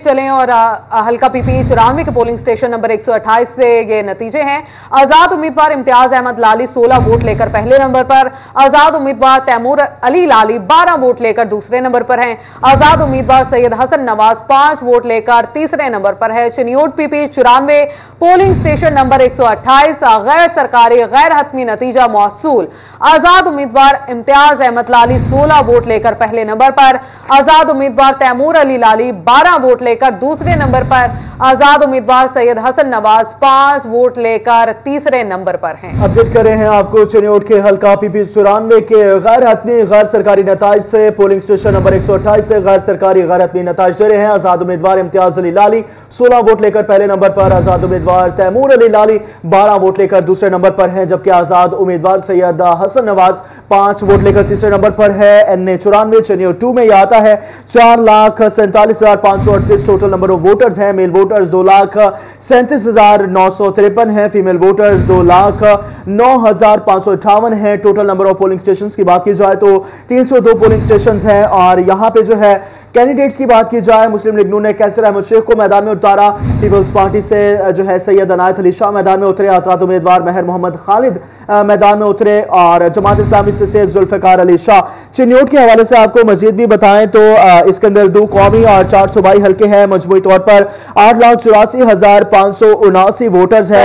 चलें और हल्का पीपी चौरानवे के पोलिंग स्टेशन नंबर 128 से ये नतीजे हैं। आज़ाद उम्मीदवार इम्तियाज़ अहमद लाली 16 वोट लेकर पहले नंबर पर। आज़ाद उम्मीदवार तैमूर अली लाली 12 वोट लेकर दूसरे नंबर पर हैं। आज़ाद उम्मीदवार सैयद हसन नवाज़ पाँच वोट लेकर तीसरे नंबर पर है। चिन्यूट पीपी चौरानवे पोलिंग स्टेशन नंबर एक सौ अट्ठाईस गैर सरकारी, गैर हतमी नतीजा मौसू आज़ाद उम्मीदवार इम्तियाज़ अहमद लाली 16 वोट लेकर पहले नंबर पर। आज़ाद उम्मीदवार तैमूर अली लाली 12 वोट लेकर दूसरे नंबर पर आज़ाद उम्मीदवार सैयद हसन नवाज़ पाँच वोट लेकर तीसरे नंबर पर हैं। अपडेट कर रहे हैं आपको चनियोट के हल्का पीपी चौरानवे के गैर हतमी, गैर सरकारी नतज से पोलिंग स्टेशन नंबर एक सौ अट्ठाईस से गैर सरकारी, गैर हतमी नतज दे रहे हैं। आज़ाद उम्मीदवार इम्तियाज़ अली लाली 16 वोट लेकर पहले नंबर पर। आज़ाद उम्मीदवार तैमूर अली लाली 12 वोट लेकर दूसरे नंबर पर हैं, जबकि आज़ाद उम्मीदवार सैयद हसन नवाज़ पाँच वोट लेकर तीसरे नंबर पर है। एन ए चौरानवे चनियो टू में यह आता है। चार लाख सैंतालीस हज़ार पाँच सौ अड़तीस टोटल नंबर ऑफ़ वोटर्स हैं। मेल वोटर्स दो लाख सैंतीस हज़ार नौ सौ तिरपन है। फीमेल वोटर्स दो लाख नौ हज़ार पाँच सौ अट्ठावन है। Total number of polling station की बात की जाए तो तीन सौ दो पोलिंग स्टेशन है और यहाँ पे जो है कैंडिडेट्स की बात की जाए, मुस्लिम लीग नू ने कैसर अहमद शेख को मैदान में उतारा। पीपल्स पार्टी से जो है सैयद अनायत अली शाह मैदान में उतरे, आज़ाद उम्मीदवार महर मोहम्मद खालिद मैदान में उतरे और जमात इस्लामी से जुल्फ़ार अली शाह। चिन्योट के हवाले से आपको मजीद भी बताएँ तो इसके अंदर दो कौमी और चार सूबाई हल्के हैं। मजमू तौर पर आठ लाख चौरासी हज़ार पाँच सौ उनासी वोटर्स हैं।